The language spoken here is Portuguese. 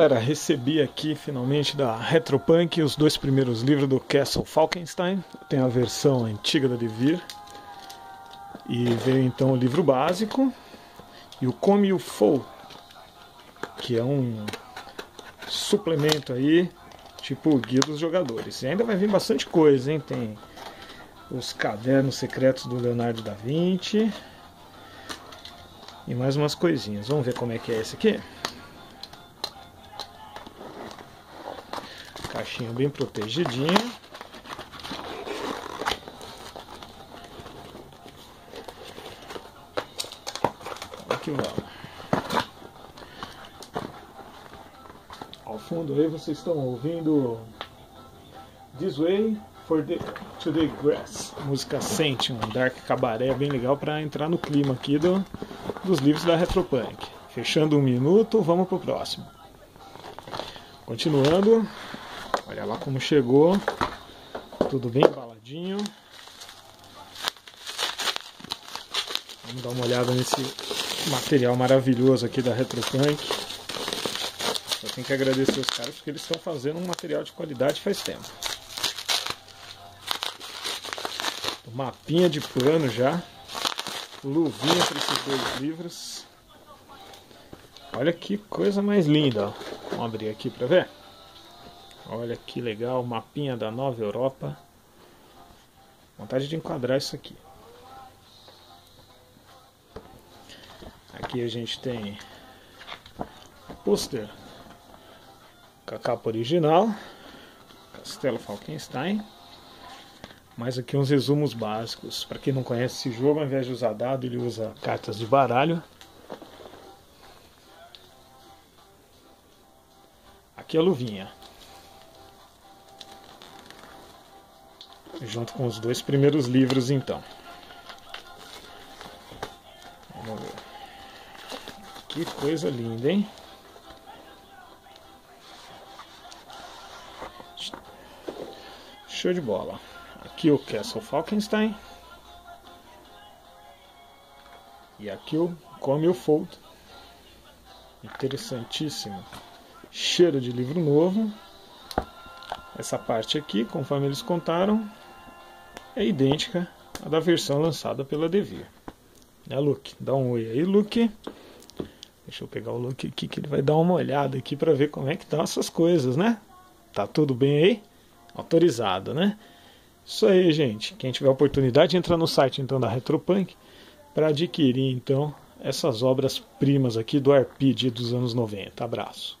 Galera, recebi aqui finalmente da Retropunk os dois primeiros livros do Castle Falkenstein. Tem a versão antiga da Devir. E veio então o livro básico e o Come You Fall, que é um suplemento aí, tipo o Guia dos Jogadores. E ainda vai vir bastante coisa, hein? Tem os cadernos secretos do Leonardo da Vinci e mais umas coisinhas. Vamos ver como é que é esse aqui? Caixinha bem protegidinha. Aqui vamos. Ao fundo aí vocês estão ouvindo This Way for the, to the Grass, música Sente, um dark cabaré bem legal para entrar no clima aqui do, dos livros da Retropunk. Fechando um minuto, vamos pro próximo. Continuando, olha lá como chegou, tudo bem embaladinho. Vamos dar uma olhada nesse material maravilhoso aqui da Retropunk. Só tenho que agradecer os caras porque eles estão fazendo um material de qualidade faz tempo. Mapinha de pano já. Luvinha para esses dois livros. Olha que coisa mais linda. Ó. Vamos abrir aqui para ver. Olha que legal, mapinha da Nova Europa. Vontade de enquadrar isso aqui. Aqui a gente tem pôster com a capa original, Castelo Falkenstein. Mais aqui uns resumos básicos. Para quem não conhece esse jogo, ao invés de usar dado, ele usa cartas de baralho. Aqui a luvinha. Junto com os dois primeiros livros, então. Vamos ver. Que coisa linda, hein? Show de bola. Aqui o Castle Falkenstein. E aqui o Come o Fold. Interessantíssimo. Cheiro de livro novo. Essa parte aqui, conforme eles contaram, é idêntica à da versão lançada pela Devir. Né, Luke? Dá um oi aí, Luke. Deixa eu pegar o Luke aqui que ele vai dar uma olhada aqui para ver como é que estão essas coisas, né? Tá tudo bem aí? Autorizado, né? Isso aí, gente. Quem tiver oportunidade, entra no site então da Retropunk para adquirir então essas obras primas aqui do Arpid dos anos 90. Abraço.